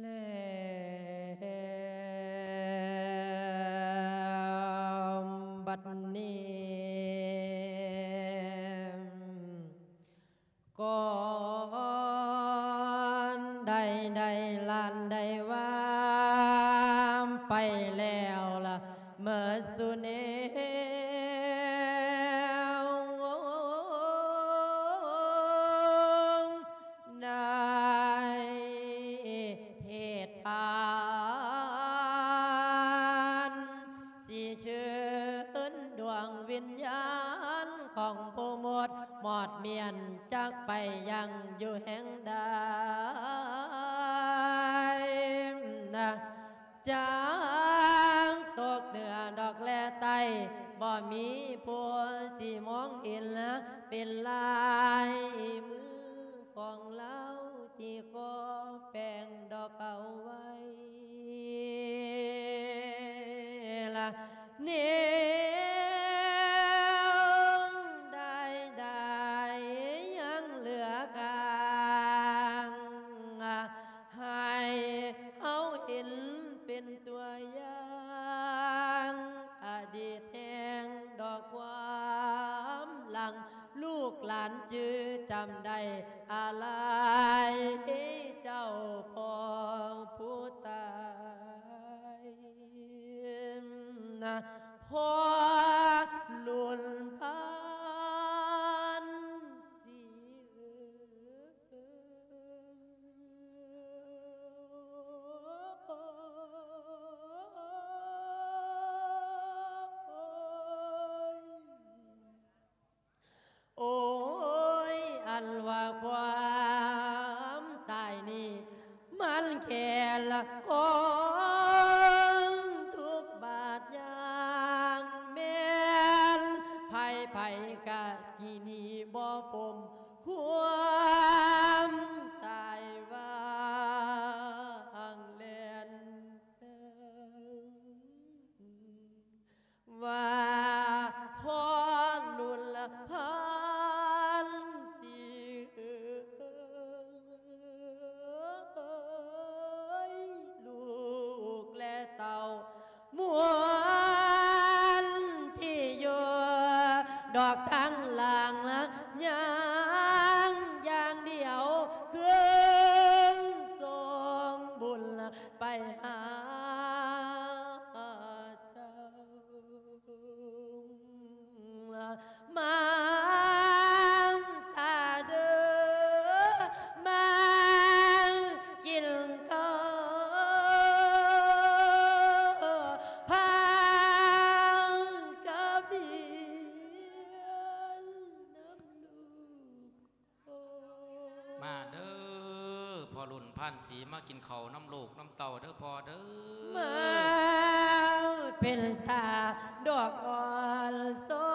แล้วบัดนี้ก่อนใดใดลานใดว่าไปแล้วล่ะเมื่อสุเน อดเมียนจากไปยังอยู่แห่งใดนะจางตกเหนือดอกแลไตบ่มีผู้สิมองเห็นละเป็นลายมือของเราที่ก็แป้งดอกเอาไว้ละเนี ลังลูกหลานจื้อจำได้อะไรเจ้าพ่อผู้ตายนะพ่อ พันสิลูกและเต่ามวนที่อยู่ดอกทั้งหลังยางอย่างเดียวคือส่งบุญไปหา รุ่นผ่านสีมากินเขาน้ำลูกน้ำเต่าเด้อพอเด้อมาเป็นตาดอกอ่อนสน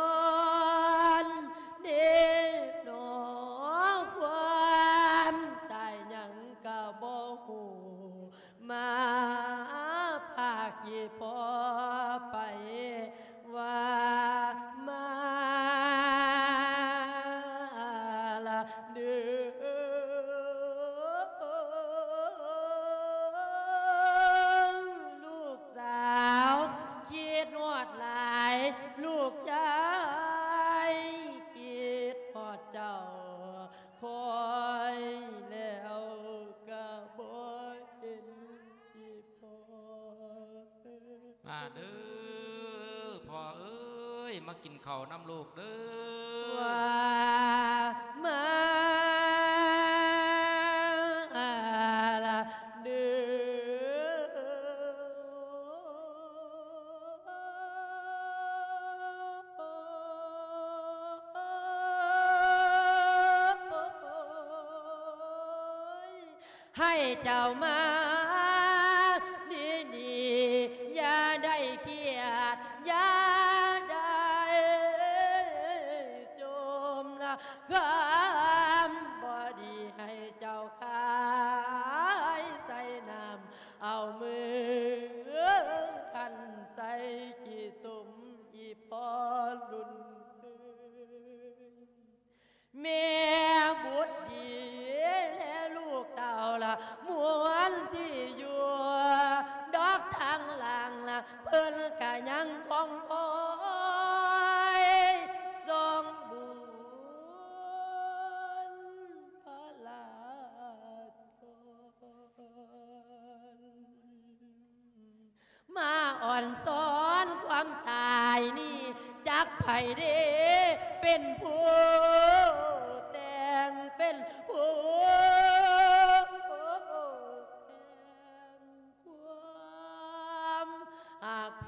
กินเขาวน้ำลูกเด้อว่ามาละเดือให้เจ้ามา เด้เป็นผู้แต่งเป็นผู้แต่งความหากเพ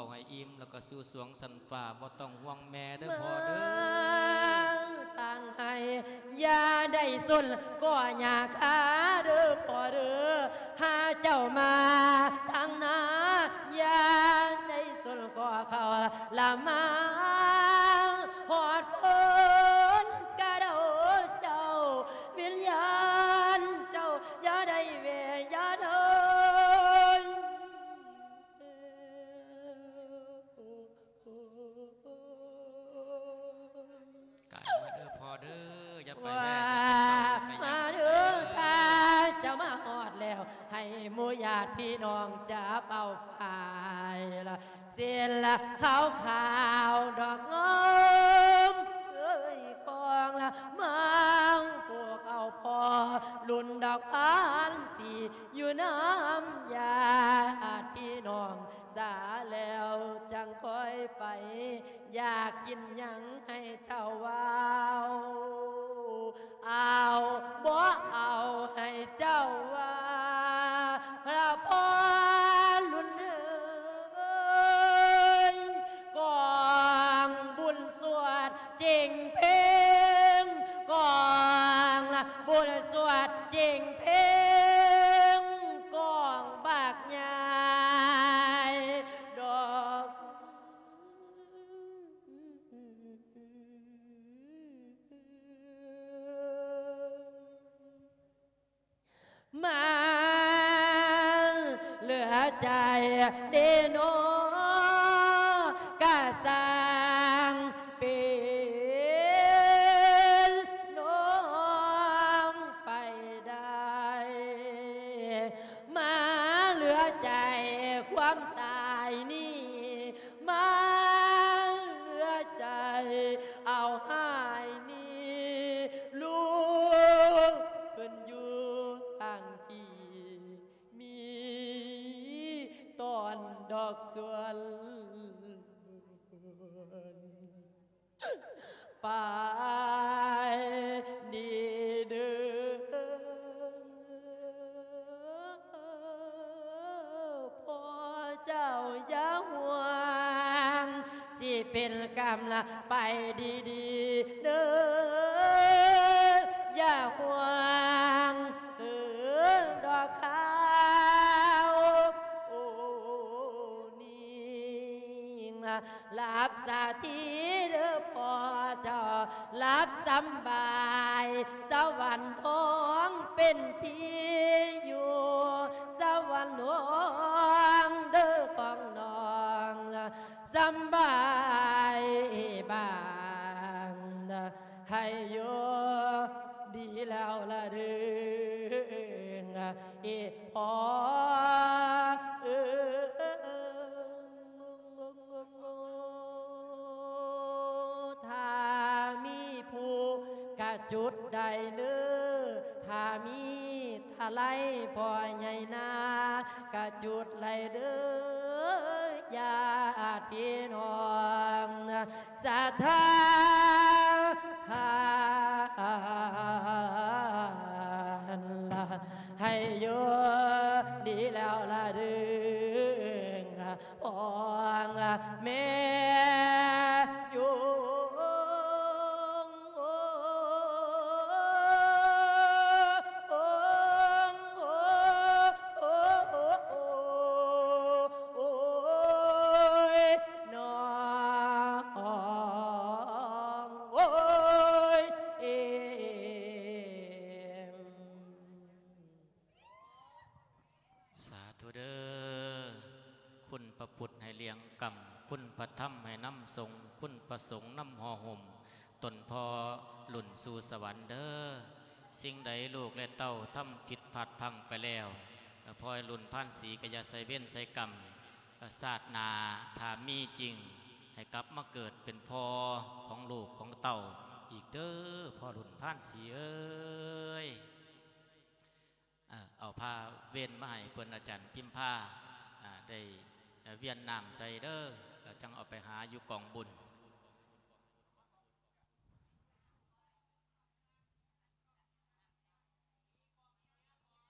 มากินข้าวให้อิ่มแล้วก็สู่สวงสันฝ่าบ่ต้องห่วงแม่เด้อพ่อเด้อตั้งให้อยาได้สุนก็อยากหาเด้อพ่อเด้อหาเจ้ามาทางนาอยาได้สุนก็เขาละมา ขาวขาวดอกงามเอ้ยกองละมังพวกเอาพอลุ่นดอกพานสีอยู่น้ำยาติพี่น้องสาแล้วจังค่อยไป อยากกินยังให้เจ้าวาว ลือใอกสวนไปดีเด้อพ่อเจ้าอย่าห่วงสิเป็นกรรมละไปดีๆเด้ออย่าห่วง ลับสาธีเด้อพ่อจอลับสำบาย สวรรค์ท้องเป็นที่อยู่ สวรรค์หลวงเด้อของนองสำบาย จุดใดเนื้อถ้ามีทะไลพอใหญ่นากะจุดไหลเด้อญาติพี่น้องศรัทธาละให้อยู่ดีแล้วละเด้อพองแม ขุดให้เลี้ยงกรรมคุณพระธรรมให้น้ำทรงคุณประสงค์น้ำห่อห่มตนพอหลุ่นสู่สวรรค์เด้อสิ่งใดลูกและเต้าทำผิดพลาดพังไปแล้วพอยหลุ่นพันสีกยาใส่เว้นใส่กรรมศาสนาถามีจริง ให้กลับมาเกิดเป็นพอของลูกของเต่าอีกเด้อพอหลุ่นพันสีเอ้ยเอาผ้าเว้นมาให้เพิ่นอาจารย์พิมพ์ผ้าได้ เวียนน้ำใส่เด้อจังเอาไปหาอยู่กองบุญ